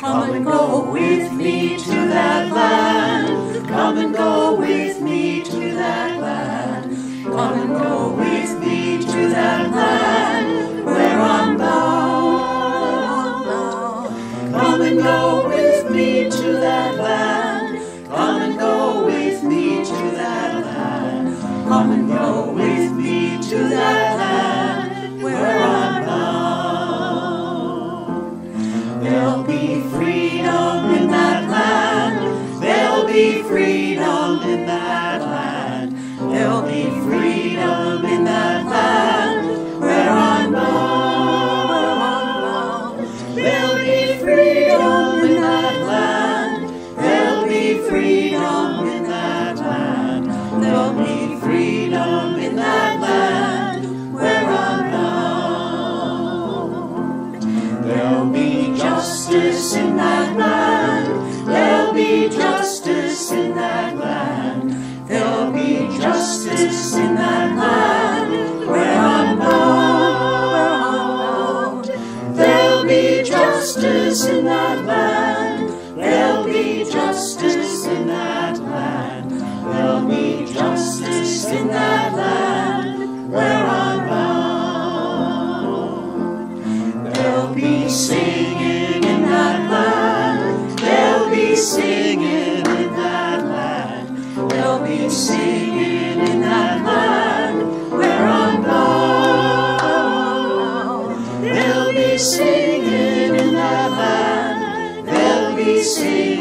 Come and go with me to that land. Come and go with me to that land. Come and go with me to that land where I'm bound. Come and go There'll be freedom in that land. There'll be freedom in that land. There'll be freedom in that land where I'm bound. There'll be freedom in that land. Justice in that land. There'll be justice in that land. There'll be justice in that land where I'm bound. There'll be singing in that land. There'll be singing in that land. There'll be singing in that land where I'm bound. There'll be singing in